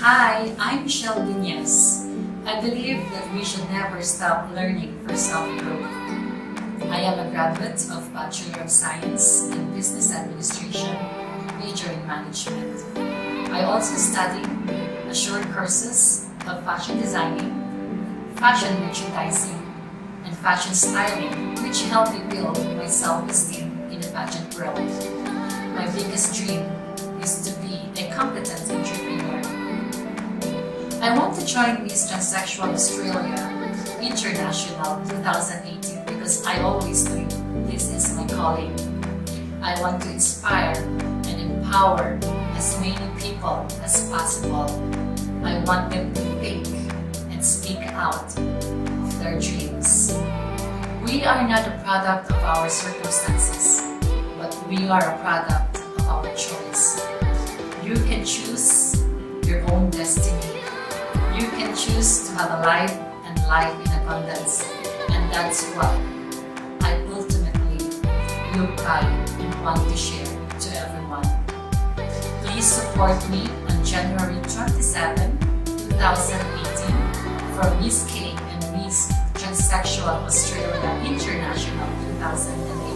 Hi, I'm Michelle Binas. I believe that we should never stop learning for self-growth. Graduate of Bachelor of Science in Business Administration, major in Management. I also study short courses of fashion designing, fashion merchandising, and fashion styling, which help me build my self-esteem in the pageant world. My biggest dream is to be a competent entrepreneur. I want to join Miss Transsexual Australia International 2018 because I always knew this is my calling. I want to inspire and empower as many people as possible. I want them to think and speak out of their dreams. We are not a product of our circumstances, but we are a product of our choice. You can choose your own destiny. You can choose to have a life and life in abundance. And that's what by and want to share to everyone. Please support me on January 27, 2018 for Miss Gay and Miss Transsexual Australia International 2018.